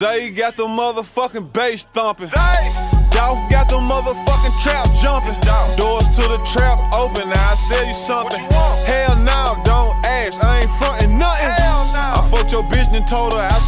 They got the motherfucking bass thumping. Dolph got the motherfucking trap jumping. Doors to the trap open. Now I sell you something. Hell no, don't ask. I ain't fronting nothing. I fucked your bitch and told her I